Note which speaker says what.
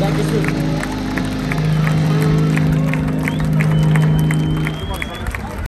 Speaker 1: Dankeschön.